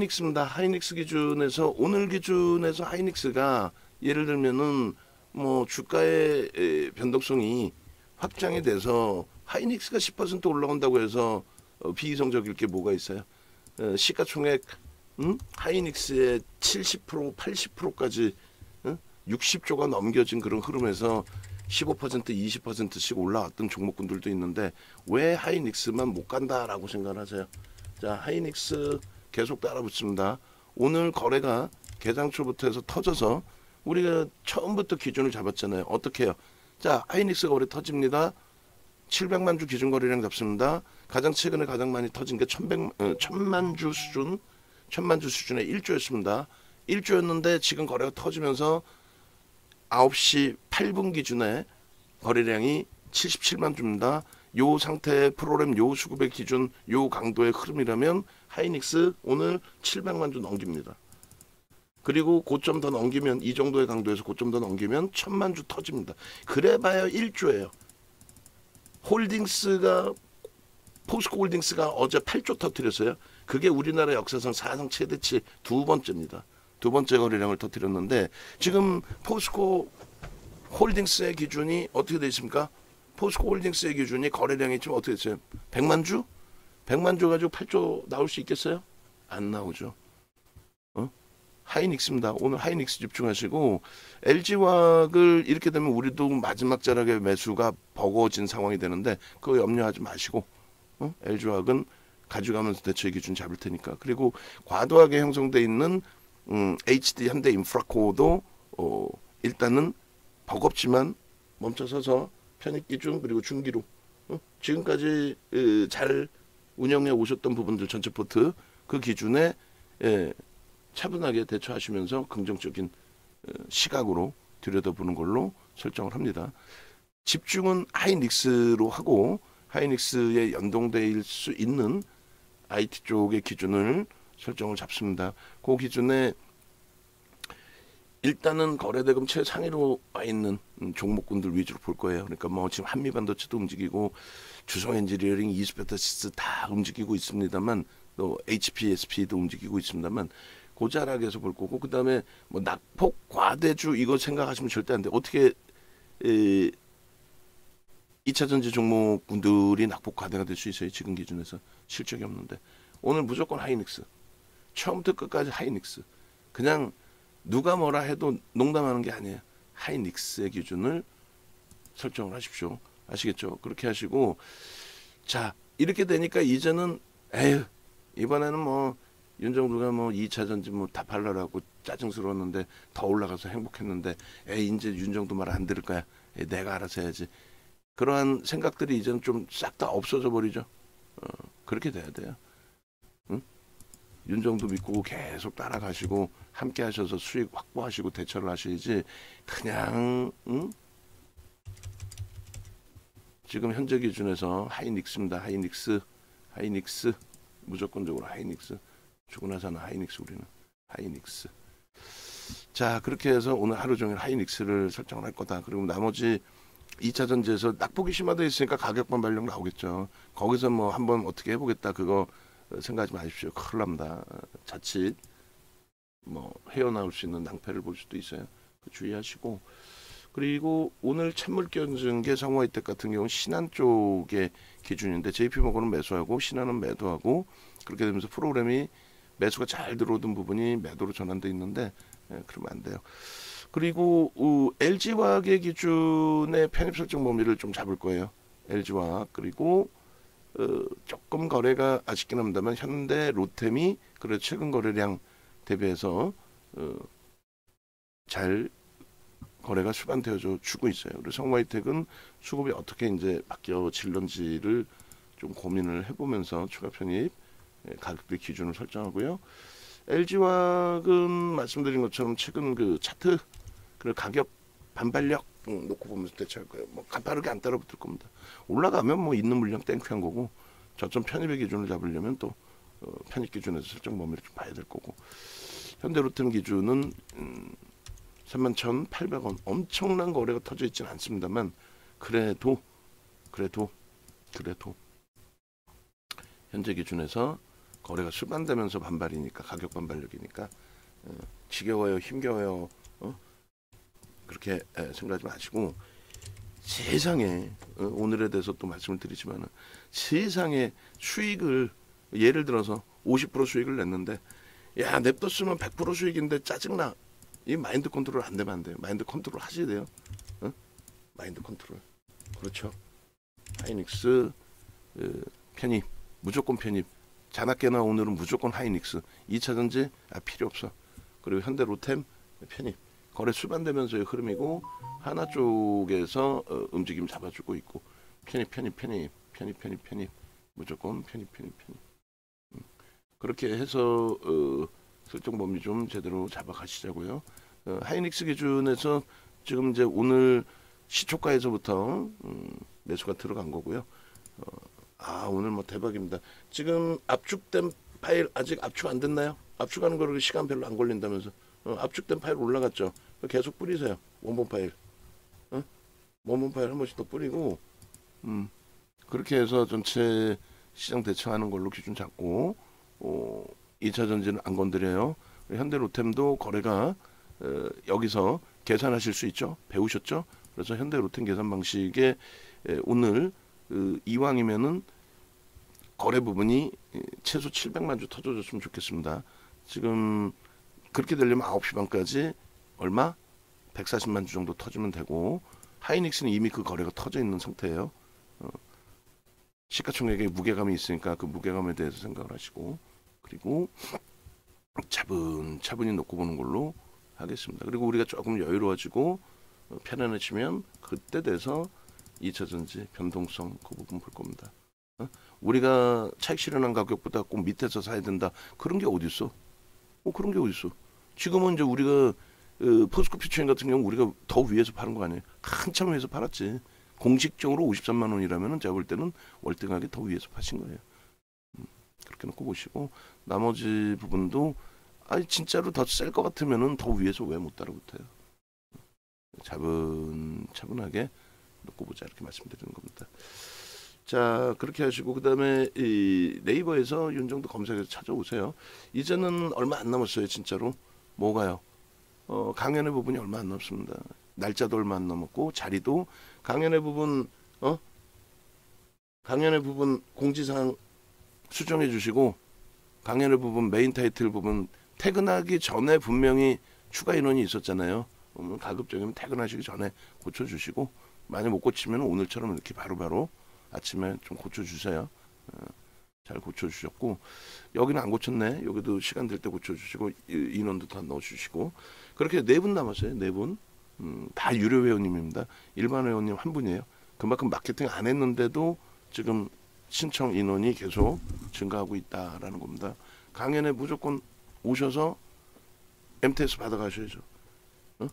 하이닉스입니다. 하이닉스 기준에서 오늘 기준에서 하이닉스가 예를 들면은 뭐 주가의 에, 변동성이 확장이 돼서 하이닉스가 10% 올라온다고 해서 어, 비이성적일 게 뭐가 있어요? 어, 시가총액 음? 하이닉스의 70% 80%까지 어? 60조가 넘겨진 그런 흐름에서 15% 20%씩 올라왔던 종목군들도 있는데 왜 하이닉스만 못 간다라고 생각을 하세요? 자 하이닉스 계속 따라붙습니다. 오늘 거래가 개장 초부터 해서 터져서 우리가 처음부터 기준을 잡았잖아요. 어떻게 해요? 자 하이닉스가 올해 터집니다. 700만 주 기준 거래량 잡습니다. 가장 최근에 가장 많이 터진 게 1100, 어, 1000만 주 수준, 1000만 주 수준의 1조였습니다. 1조였는데 지금 거래가 터지면서 9시 8분 기준에 거래량이 77만 주입니다. 요 상태의 프로그램 요 수급의 기준 요 강도의 흐름이라면 하이닉스 오늘 700만 주 넘깁니다. 그리고 고점 더 넘기면 이 정도의 강도에서 고점 더 넘기면 1000만 주 터집니다. 그래봐야 1조예요. 홀딩스가 포스코 홀딩스가 어제 8조 터뜨렸어요. 그게 우리나라 역사상 사상 최대치 두 번째입니다. 두 번째 거래량을 터뜨렸는데 지금 포스코 홀딩스의 기준이 어떻게 되어 있습니까? 포스코 홀딩스의 기준이 거래량이 지금 어떻게 됐어요? 100만 주? 100만 주 가지고 8조 나올 수 있겠어요? 안 나오죠. 어? 하이닉스입니다. 오늘 하이닉스 집중하시고 LG화학을 이렇게 되면 우리도 마지막 자락에 매수가 버거워진 상황이 되는데 그거 염려하지 마시고 어? LG화학은 가져가면서 대처의 기준 잡을 테니까 그리고 과도하게 형성돼 있는 음, HD 현대 인프라코도 어, 일단은 버겁지만 멈춰서서 편입 기준 그리고 중기로 어? 지금까지 으, 잘 운영해 오셨던 부분들 전체 포트 그 기준에 예, 차분하게 대처하시면서 긍정적인 어, 시각으로 들여다보는 걸로 설정을 합니다. 집중은 하이닉스로 하고 하이닉스에 연동될 수 있는 IT 쪽의 기준을 설정을 잡습니다. 그 기준에 일단은 거래대금 최상위로 와 있는 음, 종목군들 위주로 볼 거예요. 그러니까 뭐 지금 한미반도체도 움직이고 주성 엔지니어링, 이스페타시스 다 움직이고 있습니다만 또 HPSP도 움직이고 있습니다만 고자락에서 볼 거고 그다음에 뭐 낙폭 과대주 이거 생각하시면 절대 안 돼. 어떻게 에, 2차 전지 종목군들이 낙폭 과대가 될 수 있어요. 지금 기준에서 실적이 없는데 오늘 무조건 하이닉스 처음부터 끝까지 하이닉스 그냥 누가 뭐라 해도 농담하는 게 아니에요. 하이닉스의 기준을 설정을 하십시오. 아시겠죠? 그렇게 하시고 자 이렇게 되니까 이제는 에휴 이번에는 뭐 윤정두가 뭐 2차 전지 뭐다 팔라라고 짜증스러웠는데 더 올라가서 행복했는데 에이 이제 윤정두 말안 들을 거야. 에이, 내가 알아서 해야지. 그러한 생각들이 이제는 좀 싹 다 없어져 버리죠. 어, 그렇게 돼야 돼요. 응? 윤정도 믿고 계속 따라가시고 함께 하셔서 수익 확보하시고 대처를 하셔야지 그냥 응? 지금 현재 기준에서 하이닉스입니다. 하이닉스 하이닉스 무조건적으로 하이닉스 죽으나사는 하이닉스 우리는 하이닉스 자 그렇게 해서 오늘 하루 종일 하이닉스를 설정을 할 거다. 그리고 나머지 2차 전지에서 낙폭이 심화되어 있으니까 가격 반발력 나오겠죠. 거기서 뭐 한번 어떻게 해보겠다 그거 생각하지 마십시오. 큰일 납니다. 자칫 뭐 헤어나올 수 있는 낭패를 볼 수도 있어요. 주의하시고 그리고 오늘 찬물 끼얹은 게 성화이텍 같은 경우는 신한 쪽의 기준인데 JP모건은 매수하고 신한은 매도하고 그렇게 되면서 프로그램이 매수가 잘 들어오던 부분이 매도로 전환돼 있는데 예, 그러면 안 돼요. 그리고 어, LG화학의 기준의 편입 설정 범위를 좀 잡을 거예요. LG화학 그리고 어, 조금 거래가 아쉽긴 합니다만 현대 로템이 그래 최근 거래량 대비해서 어, 잘 거래가 수반되어져 주고 있어요. 그리고 성화이텍은 수급이 어떻게 이제 바뀌어질런지를 좀 고민을 해보면서 추가 편입 예, 가격대 기준을 설정하고요. LG화학은 말씀드린 것처럼 최근 그 차트 그 가격 반발력 음, 놓고 보면서 대처할 거예요. 뭐 가파르게 안 따라붙을 겁니다. 올라가면 뭐 있는 물량 땡큐한 거고 저점 편입의 기준을 잡으려면 또 어, 편입 기준에서 설정 범위를 좀 봐야 될 거고 현대로템 기준은 음, 31,800원 엄청난 거래가 터져 있지는 않습니다만 그래도 그래도 그래도 현재 기준에서 거래가 수반되면서 반발이니까 가격 반발력이니까 어, 지겨워요 힘겨워요 어? 그렇게 에, 생각하지 마시고 세상에 어, 오늘에 대해서 또 말씀을 드리지만 세상에 수익을 예를 들어서 50% 수익을 냈는데 야 냅뒀으면 100% 수익인데 짜증나. 이 마인드 컨트롤 안 되면 안 돼요. 마인드 컨트롤 하셔야 돼요. 어? 마인드 컨트롤. 그렇죠? 하이닉스 어, 편입 무조건 편입. 자나깨나 오늘은 무조건 하이닉스. 2차 전지 아 필요 없어. 그리고 현대 로템 편입 거래 수반되면서의 흐름이고 하나 쪽에서 어, 움직임 잡아주고 있고 편입 편입 편입 편입 편입 편입 무조건 편입 편입 편입. 음, 그렇게 해서 어, 설정 범위 좀 제대로 잡아가시자고요. 어, 하이닉스 기준에서 지금 이제 오늘 시초가에서부터 음, 매수가 들어간 거고요. 어, 아 오늘 뭐 대박입니다. 지금 압축된 파일 아직 압축 안 됐나요? 압축하는 거를 시간 별로 안 걸린다면서 어, 압축된 파일 올라갔죠. 계속 뿌리세요. 원본 파일. 어? 원본 파일 한 번씩 더 뿌리고 음, 그렇게 해서 전체 시장 대처하는 걸로 기준 잡고 어, 2차 전지는 안 건드려요. 현대 로템도 거래가 어, 여기서 계산하실 수 있죠. 배우셨죠? 그래서 현대 로템 계산 방식에 에, 오늘 그 이왕이면은 거래 부분이 에, 최소 700만 주 터져줬으면 좋겠습니다. 지금 그렇게 되려면 9시 반까지 얼마? 140만 주 정도 터지면 되고 하이닉스는 이미 그 거래가 터져 있는 상태예요. 어, 시가총액에 무게감이 있으니까 그 무게감에 대해서 생각을 하시고 그리고 차분차분히 놓고 보는 걸로 하겠습니다. 그리고 우리가 조금 여유로워지고 어, 편안해지면 그때 돼서 2차 전지 변동성 그 부분 볼 겁니다. 어? 우리가 차익 실현한 가격보다 꼭 밑에서 사야 된다. 그런 게 어디 있어? 어 그런 게 어디 있어? 지금은 이제 우리가 어, 포스코 퓨처인 같은 경우 우리가 더 위에서 파는 거 아니에요? 한참 위에서 팔았지. 공식적으로 53만 원이라면은 제가 볼 때는 월등하게 더 위에서 파신 거예요. 음, 그렇게 놓고 보시고 나머지 부분도 아니 진짜로 더 셀 것 같으면은 더 위에서 왜 못 따라붙어요? 차분 차분하게 놓고 보자 이렇게 말씀드리는 겁니다. 자 그렇게 하시고 그 다음에 이 네이버에서 윤정도 검색해서 찾아오세요. 이제는 얼마 안 남았어요 진짜로 뭐가요? 어, 강연의 부분이 얼마 안 남습니다. 날짜도 얼마 안 남았고 자리도 강연의 부분 어 강연의 부분 공지사항 수정해 주시고 강연의 부분 메인 타이틀 부분 퇴근하기 전에 분명히 추가 인원이 있었잖아요. 그러면 가급적이면 퇴근하시기 전에 고쳐주시고 많이 못 고치면 오늘처럼 이렇게 바로바로 아침에 좀 고쳐주세요. 어, 잘 고쳐주셨고 여기는 안 고쳤네. 여기도 시간 될 때 고쳐주시고 이- 인원도 다 넣어주시고 그렇게 네 분 남았어요. 네 분. 음, 다 유료 회원님입니다. 일반 회원님 한 분이에요. 그만큼 마케팅 안 했는데도 지금 신청 인원이 계속 증가하고 있다라는 겁니다. 강연에 무조건 오셔서 MTS 받아가셔야죠. 어?